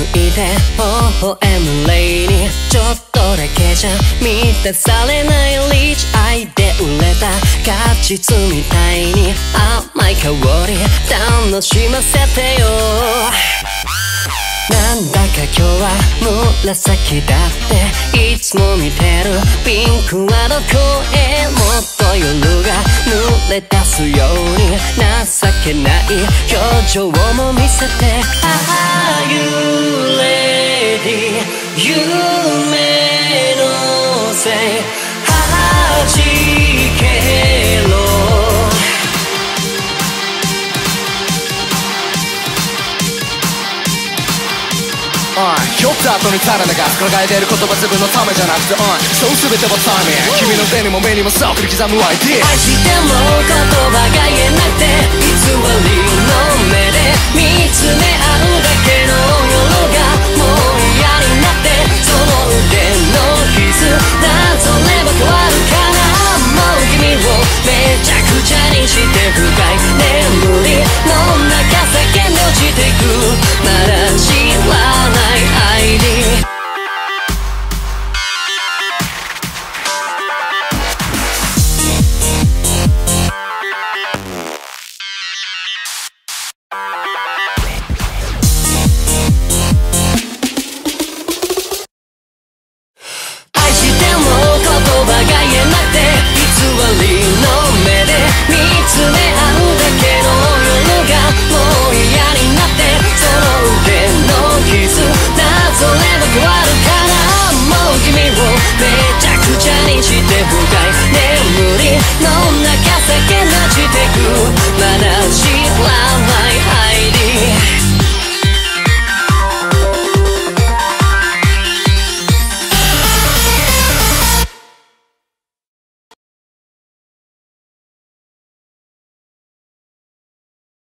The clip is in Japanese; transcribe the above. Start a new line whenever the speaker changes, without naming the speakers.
向いて微笑むレイにちょっとだけじゃ満たされないリーチ愛で売れた果実みたいに甘い香り楽しませてよ。なんだか今日は紫だっていつも見てるピンクはどこへもっと夜が濡れ出すように情けない表情も見せて Are you ready? 夢のせい弾けろ
酔った後に垂れ流す考えてる言葉自分のためじゃなくてそう全てはタイミング君の手にも目にもそう繰り刻む ID
愛しても